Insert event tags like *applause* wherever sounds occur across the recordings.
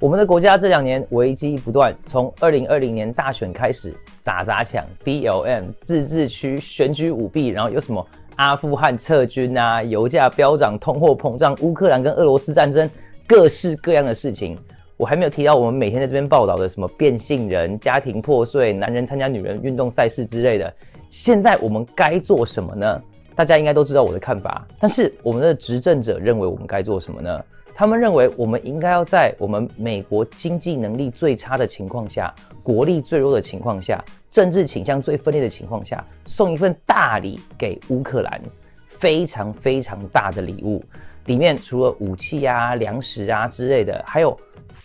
我们的国家这两年危机不断，从二零二零年大选开始打砸抢、BLM 自治区选举舞弊，然后有什么阿富汗撤军啊、油价飙涨、通货膨胀、乌克兰跟俄罗斯战争，各式各样的事情。我还没有提到我们每天在这边报道的什么变性人、家庭破碎、男人参加女人运动赛事之类的。现在我们该做什么呢？大家应该都知道我的看法，但是我们的执政者认为我们该做什么呢？他们认为，我们应该要在我们美国经济能力最差的情况下，国力最弱的情况下，政治倾向最分裂的情况下，送一份大礼给乌克兰，非常非常大的礼物。里面除了武器啊、粮食啊之类的，还有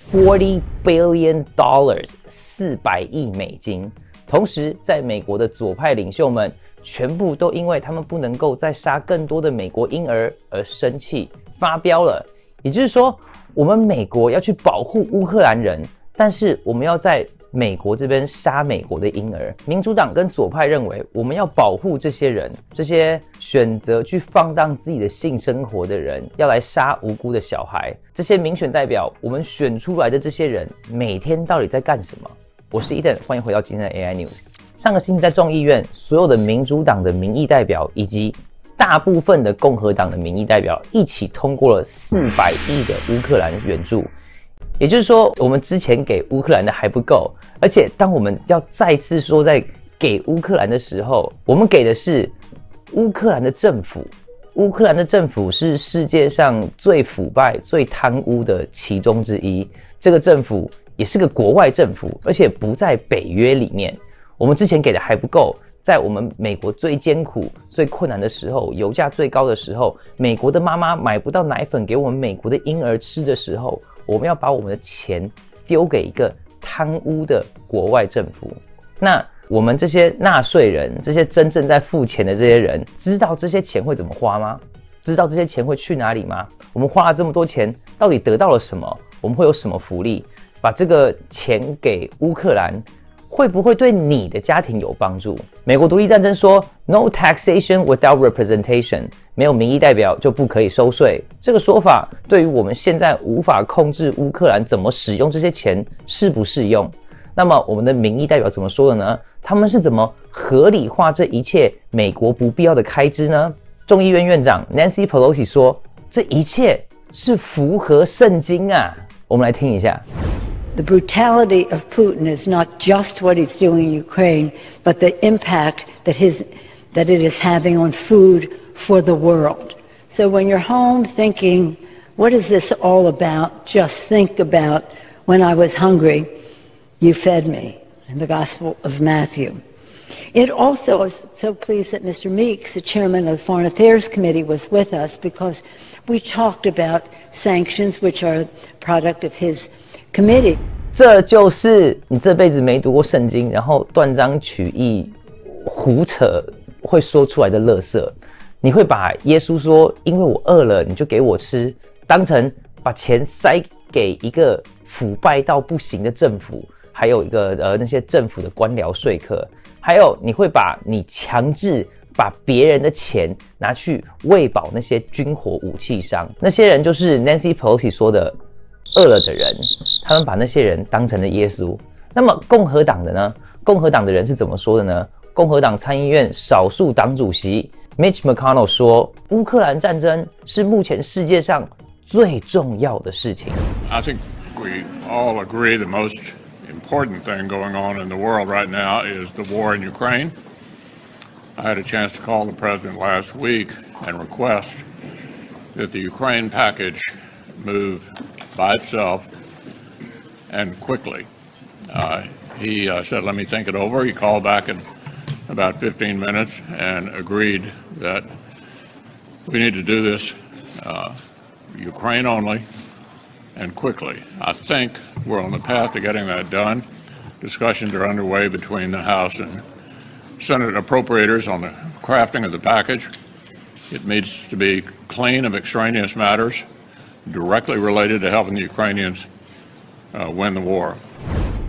forty billion dollars 四百亿美金。同时，在美国的左派领袖们全部都因为他们不能够再杀更多的美国婴儿而生气，发飙了。也就是说，我们美国要去保护乌克兰人，但是我们要在美国这边杀美国的婴儿。民主党跟左派认为，我们要保护这些人，这些选择去放荡自己的性生活的人，要来杀无辜的小孩。这些民选代表，我们选出来的这些人，每天到底在干什么？我是 Eden，欢迎回到今天的 AI News。上个星期在众议院，所有的民主党的民意代表以及大部分的共和党的民意代表一起通过了四百亿的乌克兰援助，也就是说，我们之前给乌克兰的还不够，而且当我们要再次说在给乌克兰的时候，我们给的是乌克兰的政府。乌克兰的政府是世界上最腐败、最贪污的其中之一，这个政府也是个国外政府，而且不在北约里面。我们之前给的还不够。在我们美国最艰苦、最困难的时候，油价最高的时候，美国的妈妈买不到奶粉给我们美国的婴儿吃的时候，我们要把我们的钱丢给一个贪污的国外政府。那我们这些纳税人，这些真正在付钱的这些人，知道这些钱会怎么花吗？知道这些钱会去哪里吗？我们花了这么多钱，到底得到了什么？我们会有什么福利？把这个钱给乌克兰。会不会对你的家庭有帮助？美国独立战争说 “No taxation without representation”，没有民意代表就不可以收税。这个说法对于我们现在无法控制乌克兰怎么使用这些钱适不适用？那么我们的民意代表怎么说的呢？他们是怎么合理化这一切美国不必要的开支呢？众议院院长 Nancy Pelosi 说：“这一切是符合圣经啊！”我们来听一下。The brutality of Putin is not just what he's doing in Ukraine, but the impact that, his, that it is having on food for the world. So when you're home thinking, what is this all about? Just think about when I was hungry, you fed me in the Gospel of Matthew. It also is so pleased that Mr. Meeks, the chairman of the Foreign Affairs Committee, was with us because we talked about sanctions, which are a product of his committee，这就是你这辈子没读过圣经，然后断章取义、胡扯会说出来的乐色。你会把耶稣说“因为我饿了，你就给我吃”当成把钱塞给一个腐败到不行的政府，还有一个呃那些政府的官僚说客，还有你会把你强制把别人的钱拿去喂饱那些军火武器商，那些人就是 Nancy Pelosi 说的。饿了的人，他们把那些人当成了耶稣。那么共和党的呢？共和党的人是怎么说的呢？共和党参议院少数党主席 Mitch McConnell 说：“乌克兰战争是目前世界上最重要的事情。” I think we all agree the most important thing going on in the world right now is the war in Ukraine. I had a chance to call the president last week and request that the Ukraine package move by itself and quickly. Uh, he uh, said, let me think it over. He called back in about 15 minutes and agreed that we need to do this uh, Ukraine only and quickly. I think we're on the path to getting that done. Discussions are underway between the House and Senate appropriators on the crafting of the package. It needs to be clean of extraneous matters directly related to helping the Ukrainians win the war.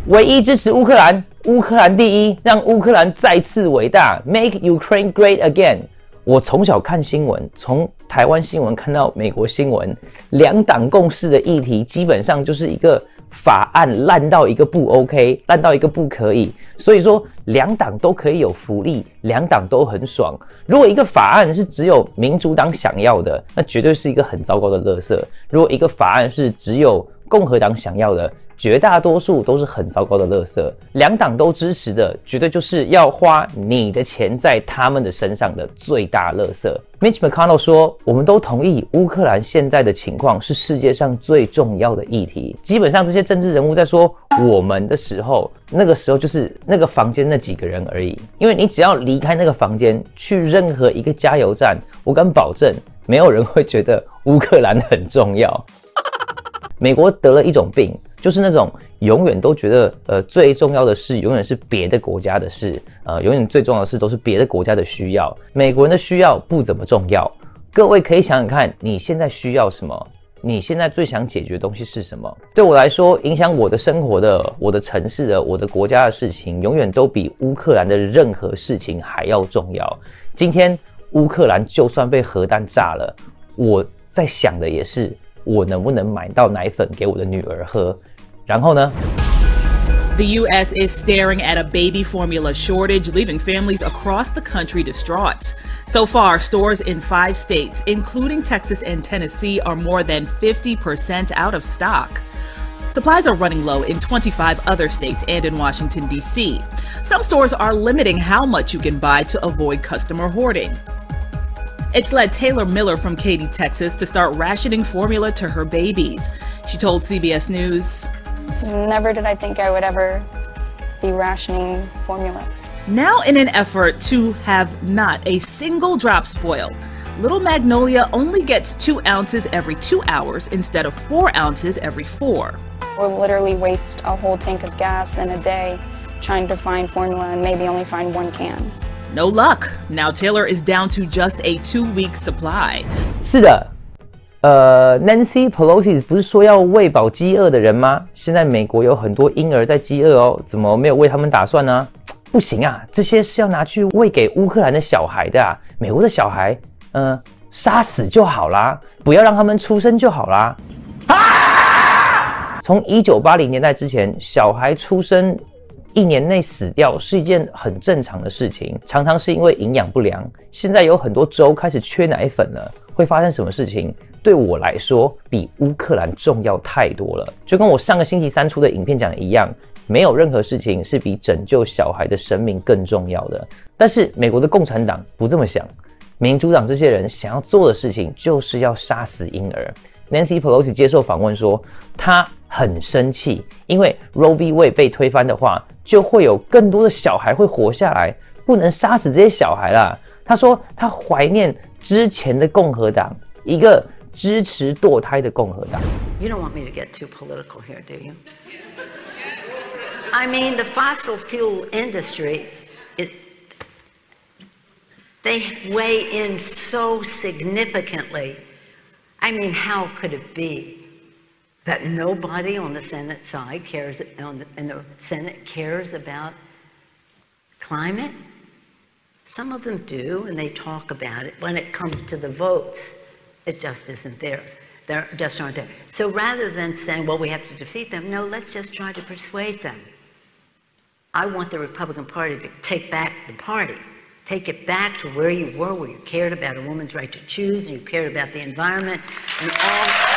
唯一支持乌克兰，乌克兰第一，让乌克兰再次伟大，Make Ukraine Great Again。我从小看新闻，从台湾新闻看到美国新闻，两党共事的议题基本上就是一个法案烂到一个不 OK，烂到一个不可以。所以说两党都可以有福利，两党都很爽。如果一个法案是只有民主党想要的，那绝对是一个很糟糕的垃圾。如果一个法案是只有共和党想要的，绝大多数都是很糟糕的垃圾。两党都支持的，绝对就是要花你的钱在他们的身上的最大垃圾。Mitch McConnell 说：“我们都同意，乌克兰现在的情况是世界上最重要的议题。基本上，这些政治人物在说我们的时候，那个时候就是那个房间那几个人而已。因为你只要离开那个房间，去任何一个加油站，我敢保证，没有人会觉得乌克兰很重要。美国得了一种病。”就是那种永远都觉得，呃，最重要的事永远是别的国家的事，呃，永远最重要的事都是别的国家的需要，美国人的需要不怎么重要。各位可以想想看，你现在需要什么？你现在最想解决的东西是什么？对我来说，影响我的生活的、我的城市的、我的国家的事情，永远都比乌克兰的任何事情还要重要。今天乌克兰就算被核弹炸了，我在想的也是，我能不能买到奶粉给我的女儿喝。然后呢？The U.S. is staring at a baby formula shortage, leaving families across the country distraught. So far, stores in five states, including Texas and Tennessee, are more than 50% out of stock. Supplies are running low in 25 other states and in Washington, D.C. Some stores are limiting how much you can buy to avoid customer hoarding. It's led Taylor Miller from Katy, Texas, to start rationing formula to her babies. She told CBS News, Never did I think I would ever be rationing formula. Now, in an effort to have not a single drop spoil, Little Magnolia only gets two ounces every two hours instead of four ounces every four. We'll literally waste a whole tank of gas in a day trying to find formula and maybe only find one can. No luck. Now Taylor is down to just a two week supply. 是的，呃，Nancy Pelosi 不是说要喂饱饥饿的人吗？现在美国有很多婴儿在饥饿哦，怎么没有为他们打算呢？*tsk* 不行啊，这些是要拿去喂给乌克兰的小孩的啊！美国的小孩，嗯，杀死就好啦，不要让他们出生就好啦。啊！从一九八零年代之前，小孩出生一年内死掉是一件很正常的事情，常常是因为营养不良。现在有很多州开始缺奶粉了，会发生什么事情？对我来说，比乌克兰重要太多了。就跟我上个星期三出的影片讲的一样，没有任何事情是比拯救小孩的生命更重要的。但是美国的共产党不这么想，民主党这些人想要做的事情就是要杀死婴儿。Nancy Pelosi 接受访问说，他很生气，因为 Roe v. Wade 被推翻的话，就会有更多的小孩会活下来，不能杀死这些小孩啦。他说他怀念之前的共和党，一个。支持堕胎的共和党。You don't want me to get too political here, do you? I mean, the fossil fuel industry, it, they weigh in so significantly. I mean, how could it be that nobody on the Senate side cares, on the, and the Senate cares about climate? Some of them do, and they talk about it when it comes to the votes. It just isn't there. They just aren't there. So rather than saying, well, we have to defeat them, no, let's just try to persuade them. I want the Republican Party to take back the party, take it back to where you were, where you cared about a woman's right to choose, and you cared about the environment, and all.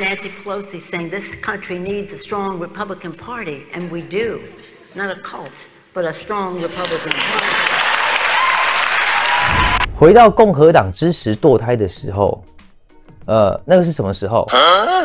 Nancy Pelosi, saying this country needs a strong Republican Party, and we do. Not a cult, but a strong Republican Party. 回到共和党支持堕胎的时候，呃，那个是什么时候？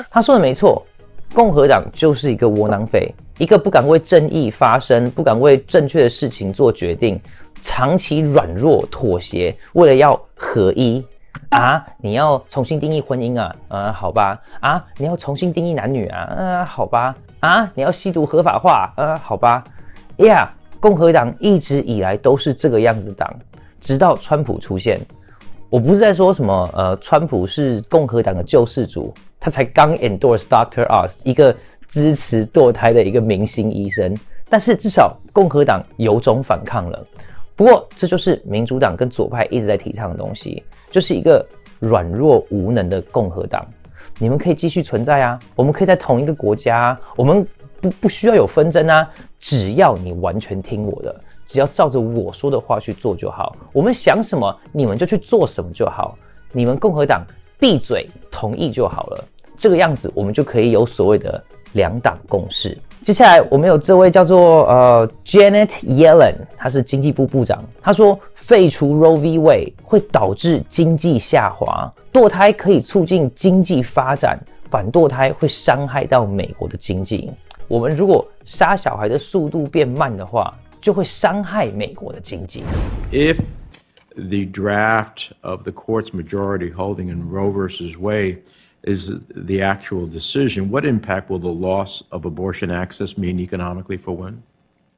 他说的没错，共和党就是一个窝囊废，一个不敢为正义发声、不敢为正确的事情做决定、长期软弱妥协，为了要合一。啊，你要重新定义婚姻啊？呃，好吧。啊，你要重新定义男女啊？呃，好吧。啊，你要吸毒合法化？呃，好吧。呀，共和党一直以来都是这个样子的党，直到川普出现。我不是在说什么，呃，川普是共和党的救世主，他才刚 endorse Doctor Oz，一个支持堕胎的一个明星医生。但是至少共和党有种反抗了。不过这就是民主党跟左派一直在提倡的东西，就是一个软弱无能的共和党。你们可以继续存在啊，我们可以在同一个国家，我们不不需要有纷争啊，只要你完全听我的，只要照着我说的话去做就好。我们想什么，你们就去做什么就好。你们共和党闭嘴，同意就好了。这个样子，我们就可以有所谓的两党共识。接下来，我们有这位叫做呃 Janet Yellen，她是经济部部长。她说，废除 Roe v. Wade 会导致经济下滑，堕胎可以促进经济发展，反堕胎会伤害到美国的经济。我们如果杀小孩的速度变慢的话，就会伤害美国的经济。If the draft of the court's majority holding in Roe vs Wade is the actual decision, what impact will the loss of abortion access mean economically for women?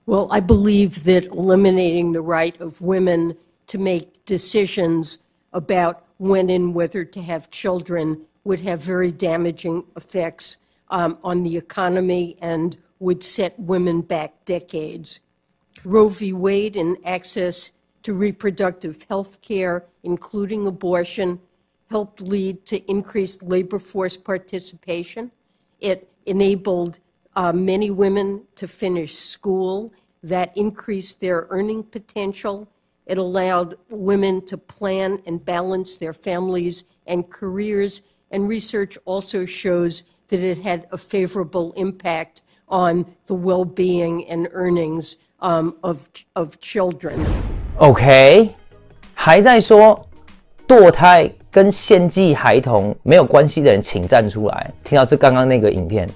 Well, I believe that eliminating the right of women to make decisions about when and whether to have children would have very damaging effects um, on the economy and would set women back decades. Roe v. Wade and access to reproductive health care, including abortion, helped lead to increased labor force participation. It enabled uh, many women to finish school. That increased their earning potential. It allowed women to plan and balance their families and careers. And research also shows that it had a favorable impact on the well being and earnings um, of, of children. OK，还在说堕胎 跟献祭孩童没有关系的人，请站出来！听到这刚刚那个影片，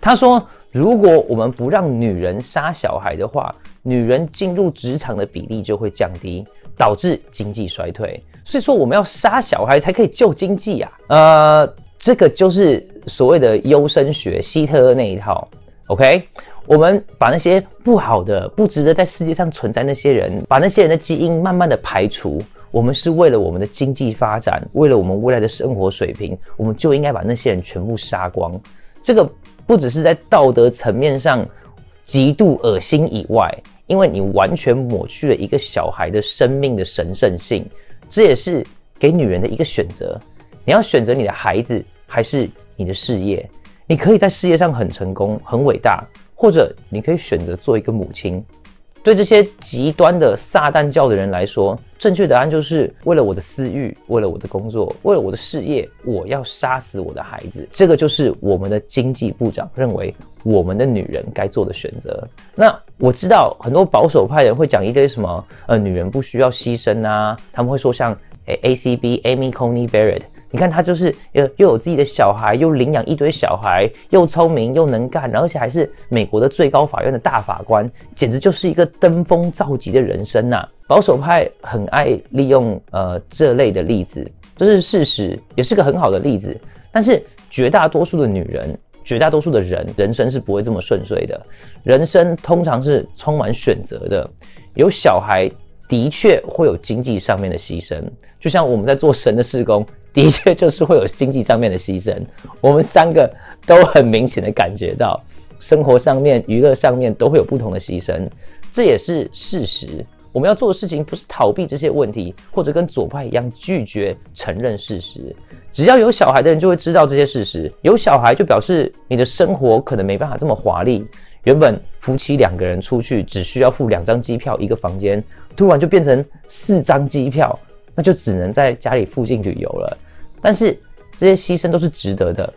他说，如果我们不让女人杀小孩的话，女人进入职场的比例就会降低，导致经济衰退。所以说，我们要杀小孩才可以救经济啊！呃，这个就是所谓的优生学，希特勒那一套。OK，我们把那些不好的、不值得在世界上存在那些人，把那些人的基因慢慢的排除。我们是为了我们的经济发展，为了我们未来的生活水平，我们就应该把那些人全部杀光。这个不只是在道德层面上极度恶心以外，因为你完全抹去了一个小孩的生命的神圣性。这也是给女人的一个选择：你要选择你的孩子，还是你的事业？你可以在事业上很成功、很伟大，或者你可以选择做一个母亲。对这些极端的撒旦教的人来说，正确答案就是为了我的私欲，为了我的工作，为了我的事业，我要杀死我的孩子。这个就是我们的经济部长认为我们的女人该做的选择。那我知道很多保守派人会讲一堆什么，呃，女人不需要牺牲啊，他们会说像诶 A C B Amy Coney Barrett。你看他就是又又有自己的小孩，又领养一堆小孩，又聪明又能干，而且还是美国的最高法院的大法官，简直就是一个登峰造极的人生呐！保守派很爱利用呃这类的例子，这是事实，也是个很好的例子。但是绝大多数的女人，绝大多数的人，人生是不会这么顺遂的。人生通常是充满选择的，有小孩的确会有经济上面的牺牲，就像我们在做神的事工。的确就是会有经济上面的牺牲，我们三个都很明显的感觉到，生活上面、娱乐上面都会有不同的牺牲，这也是事实。我们要做的事情不是逃避这些问题，或者跟左派一样拒绝承认事实。只要有小孩的人就会知道这些事实，有小孩就表示你的生活可能没办法这么华丽。原本夫妻两个人出去只需要付两张机票一个房间，突然就变成四张机票。那就只能在家里附近旅游了，但是这些牺牲都是值得的。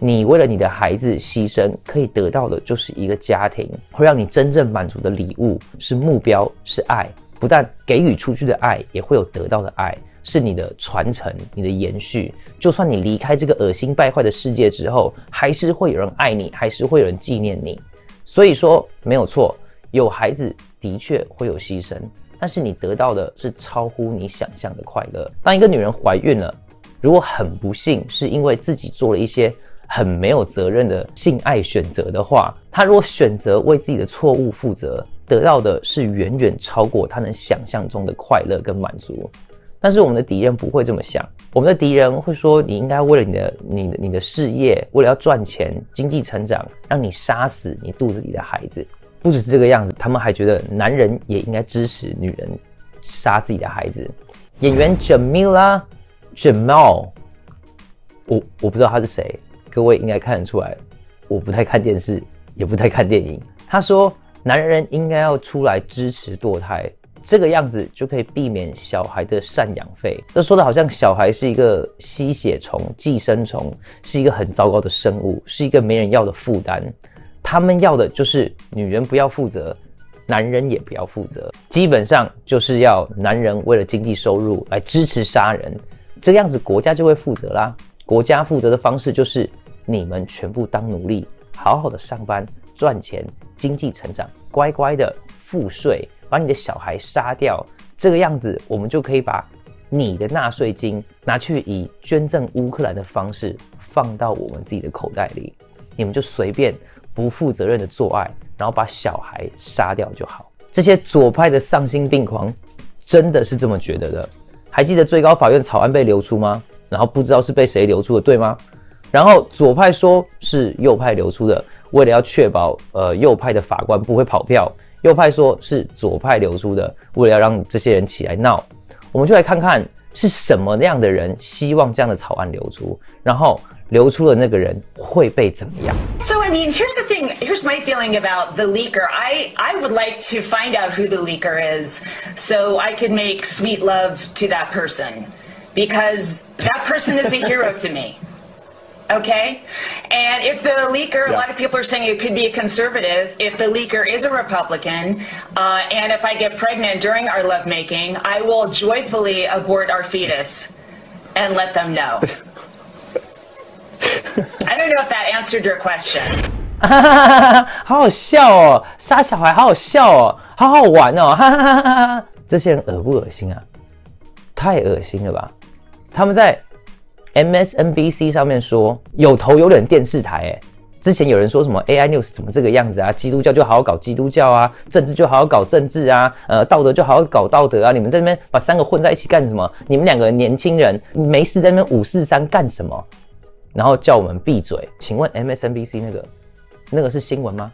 你为了你的孩子牺牲，可以得到的就是一个家庭，会让你真正满足的礼物是目标，是爱。不但给予出去的爱，也会有得到的爱，是你的传承，你的延续。就算你离开这个恶心败坏的世界之后，还是会有人爱你，还是会有人纪念你。所以说没有错，有孩子的确会有牺牲。但是你得到的是超乎你想象的快乐。当一个女人怀孕了，如果很不幸是因为自己做了一些很没有责任的性爱选择的话，她如果选择为自己的错误负责，得到的是远远超过她能想象中的快乐跟满足。但是我们的敌人不会这么想，我们的敌人会说你应该为了你的、你的、你的事业，为了要赚钱、经济成长，让你杀死你肚子里的孩子。不只是这个样子，他们还觉得男人也应该支持女人杀自己的孩子。演员 Jamila Jamal，我我不知道他是谁，各位应该看得出来，我不太看电视，也不太看电影。他说，男人应该要出来支持堕胎。这个样子就可以避免小孩的赡养费。这说的好像小孩是一个吸血虫、寄生虫，是一个很糟糕的生物，是一个没人要的负担。他们要的就是女人不要负责，男人也不要负责，基本上就是要男人为了经济收入来支持杀人。这样子国家就会负责啦。国家负责的方式就是你们全部当奴隶，好好的上班赚钱，经济成长，乖乖的付税。把你的小孩杀掉，这个样子，我们就可以把你的纳税金拿去以捐赠乌克兰的方式放到我们自己的口袋里，你们就随便不负责任的做爱，然后把小孩杀掉就好。这些左派的丧心病狂真的是这么觉得的？还记得最高法院草案被流出吗？然后不知道是被谁流出的，对吗？然后左派说是右派流出的，为了要确保呃右派的法官不会跑票。右派说是左派流出的，为了要让这些人起来闹，我们就来看看是什么样的人希望这样的草案流出，然后流出的那个人会被怎么样？So I mean, here's the thing. Here's my feeling about the leaker. I I would like to find out who the leaker is, so I could make sweet love to that person, because that person is a hero to me. Okay? And if the leaker, yeah. a lot of people are saying it could be a conservative. If the leaker is a Republican, uh, and if I get pregnant during our lovemaking, I will joyfully abort our fetus and let them know. *laughs* I don't know if that answered your question. *laughs* 好好笑哦，杀小孩好好笑哦，好好玩哦，哈哈哈哈哈！这些人恶不恶心啊？太恶心了吧！他们在 *laughs* MSNBC 上面说有头有脸电视台，哎，之前有人说什么 AI News 怎么这个样子啊？基督教就好好搞基督教啊，政治就好好搞政治啊，呃，道德就好好搞道德啊！你们在那边把三个混在一起干什么？你们两个年轻人没事在那边五四三干什么？然后叫我们闭嘴。请问 MSNBC 那个那个是新闻吗？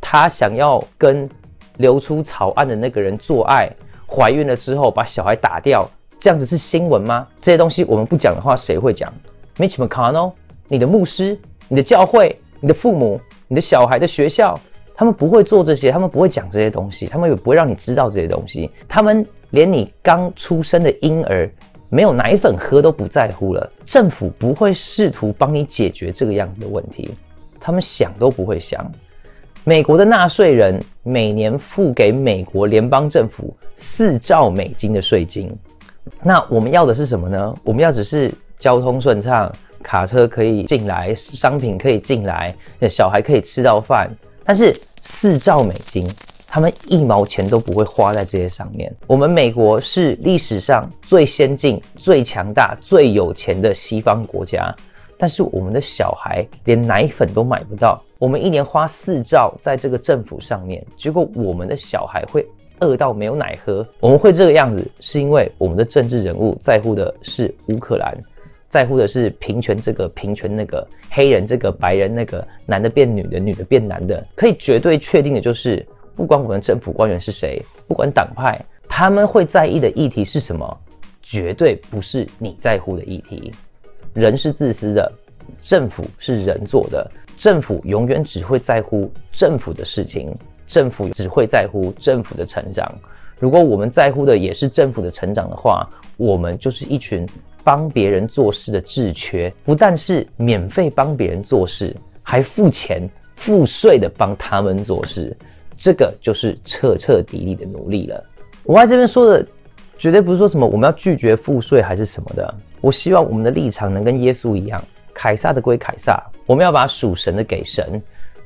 他想要跟流出草案的那个人做爱，怀孕了之后把小孩打掉。这样子是新闻吗？这些东西我们不讲的话，谁会讲？Mitch McConnell，你的牧师、你的教会、你的父母、你的小孩的学校，他们不会做这些，他们不会讲这些东西，他们也不会让你知道这些东西。他们连你刚出生的婴儿没有奶粉喝都不在乎了。政府不会试图帮你解决这个样子的问题，他们想都不会想。美国的纳税人每年付给美国联邦政府四兆美金的税金。那我们要的是什么呢？我们要只是交通顺畅，卡车可以进来，商品可以进来，小孩可以吃到饭。但是四兆美金，他们一毛钱都不会花在这些上面。我们美国是历史上最先进、最强大、最有钱的西方国家，但是我们的小孩连奶粉都买不到。我们一年花四兆在这个政府上面，结果我们的小孩会。饿到没有奶喝，我们会这个样子，是因为我们的政治人物在乎的是乌克兰，在乎的是平权这个平权那个黑人这个白人那个男的变女的女的变男的，可以绝对确定的就是，不管我们政府官员是谁，不管党派，他们会在意的议题是什么，绝对不是你在乎的议题。人是自私的，政府是人做的，政府永远只会在乎政府的事情。政府只会在乎政府的成长。如果我们在乎的也是政府的成长的话，我们就是一群帮别人做事的智缺。不但是免费帮别人做事，还付钱付税的帮他们做事，这个就是彻彻底底的奴隶了。我在这边说的，绝对不是说什么我们要拒绝付税还是什么的。我希望我们的立场能跟耶稣一样，凯撒的归凯撒，我们要把属神的给神。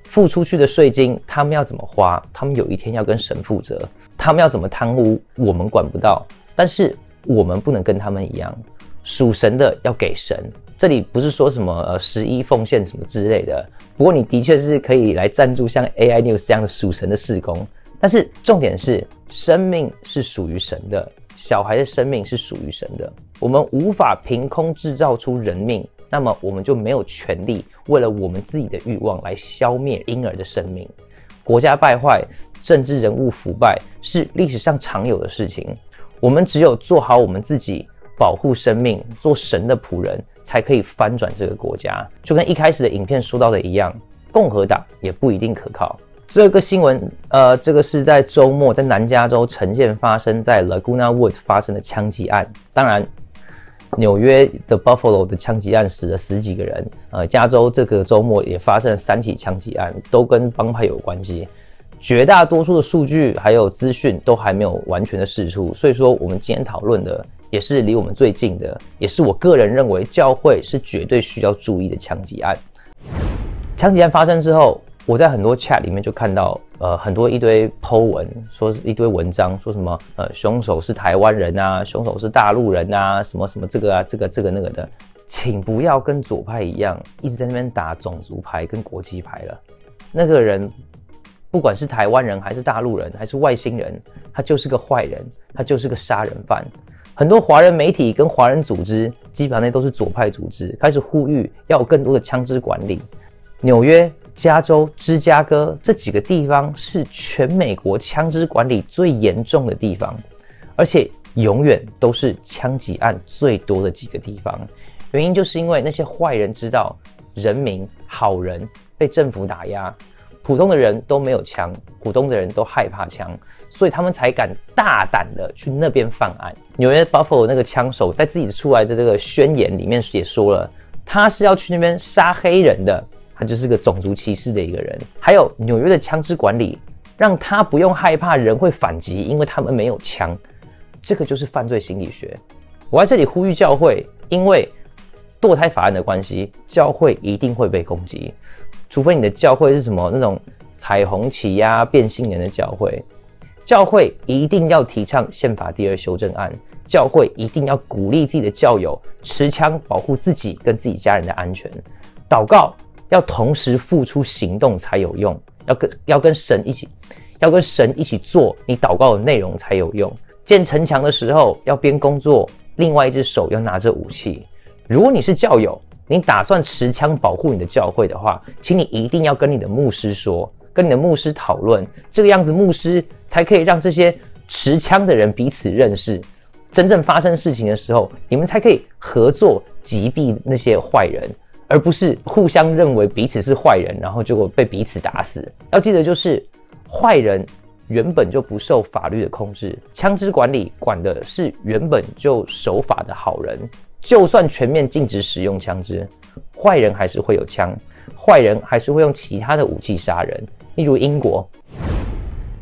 付出去的税金，他们要怎么花？他们有一天要跟神负责。他们要怎么贪污，我们管不到。但是我们不能跟他们一样，属神的要给神。这里不是说什么呃十一奉献什么之类的。不过你的确是可以来赞助像 AI News 这样的属神的事工。但是重点是，生命是属于神的，小孩的生命是属于神的。我们无法凭空制造出人命。那么我们就没有权利为了我们自己的欲望来消灭婴儿的生命。国家败坏，政治人物腐败是历史上常有的事情。我们只有做好我们自己，保护生命，做神的仆人，才可以翻转这个国家。就跟一开始的影片说到的一样，共和党也不一定可靠。最后一个新闻，呃，这个是在周末在南加州呈现发生在 Laguna Woods 发生的枪击案。当然，纽约的 Buffalo 的枪击案死了十几个人，呃，加州这个周末也发生了三起枪击案，都跟帮派有关系。绝大多数的数据还有资讯都还没有完全的释出，所以说我们今天讨论的也是离我们最近的，也是我个人认为教会是绝对需要注意的枪击案。枪击案发生之后。我在很多 chat 里面就看到，呃，很多一堆 po 文，说是一堆文章，说什么，呃，凶手是台湾人啊，凶手是大陆人啊，什么什么这个啊，这个这个那个的，请不要跟左派一样，一直在那边打种族牌跟国际牌了。那个人，不管是台湾人还是大陆人还是外星人，他就是个坏人，他就是个杀人犯。很多华人媒体跟华人组织，基本上那都是左派组织，开始呼吁要有更多的枪支管理。纽约。加州、芝加哥这几个地方是全美国枪支管理最严重的地方，而且永远都是枪击案最多的几个地方。原因就是因为那些坏人知道人民好人被政府打压，普通的人都没有枪，普通的人都害怕枪，所以他们才敢大胆的去那边犯案。纽约巴甫那个枪手在自己出来的这个宣言里面也说了，他是要去那边杀黑人的。他就是个种族歧视的一个人。还有纽约的枪支管理，让他不用害怕人会反击，因为他们没有枪。这个就是犯罪心理学。我在这里呼吁教会，因为堕胎法案的关系，教会一定会被攻击。除非你的教会是什么那种彩虹旗呀、变性人的教会，教会一定要提倡宪法第二修正案。教会一定要鼓励自己的教友持枪保护自己跟自己家人的安全。祷告。要同时付出行动才有用，要跟要跟神一起，要跟神一起做你祷告的内容才有用。建城墙的时候要边工作，另外一只手要拿着武器。如果你是教友，你打算持枪保护你的教会的话，请你一定要跟你的牧师说，跟你的牧师讨论，这个样子牧师才可以让这些持枪的人彼此认识。真正发生事情的时候，你们才可以合作击毙那些坏人。而不是互相认为彼此是坏人，然后结果被彼此打死。要记得，就是坏人原本就不受法律的控制，枪支管理管的是原本就守法的好人。就算全面禁止使用枪支，坏人还是会有枪，坏人还是会用其他的武器杀人。例如英国，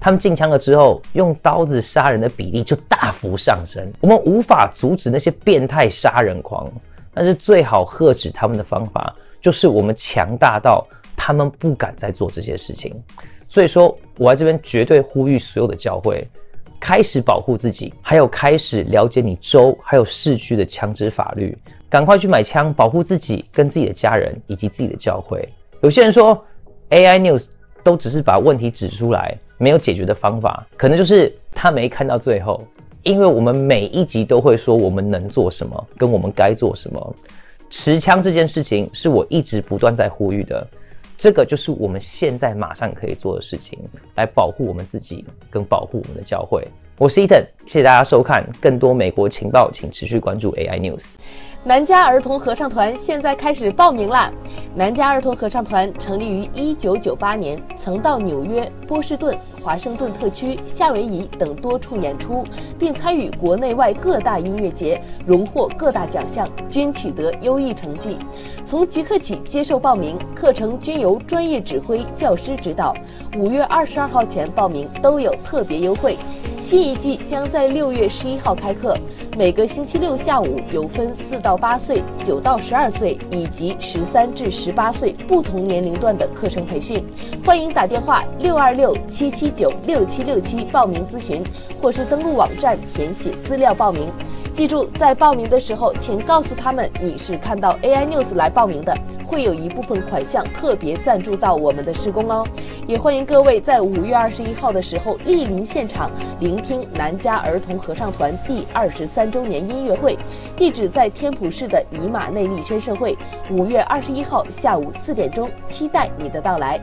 他们禁枪了之后，用刀子杀人的比例就大幅上升。我们无法阻止那些变态杀人狂。但是最好喝止他们的方法，就是我们强大到他们不敢再做这些事情。所以说，我在这边绝对呼吁所有的教会，开始保护自己，还有开始了解你州还有市区的枪支法律，赶快去买枪，保护自己跟自己的家人以及自己的教会。有些人说，AI News 都只是把问题指出来，没有解决的方法，可能就是他没看到最后。因为我们每一集都会说我们能做什么，跟我们该做什么。持枪这件事情是我一直不断在呼吁的，这个就是我们现在马上可以做的事情，来保护我们自己，跟保护我们的教会。我是 Ethan，谢谢大家收看。更多美国情报，请持续关注 AI News。南加儿童合唱团现在开始报名啦！南加儿童合唱团成立于1998年，曾到纽约、波士顿、华盛顿特区、夏威夷等多处演出，并参与国内外各大音乐节，荣获各大奖项，均取得优异成绩。从即刻起接受报名，课程均由专业指挥教师指导。五月二十二号前报名都有特别优惠。新一季将在六月十一号开课，每个星期六下午有分四到八岁、九到十二岁以及十三至十八岁不同年龄段的课程培训。欢迎打电话六二六七七九六七六七报名咨询，或是登录网站填写资料报名。记住，在报名的时候，请告诉他们你是看到 AI News 来报名的，会有一部分款项特别赞助到我们的施工哦。也欢迎各位在五月二十一号的时候莅临现场，聆听南加儿童合唱团第二十三周年音乐会。地址在天普市的以马内利宣社会。五月二十一号下午四点钟，期待你的到来。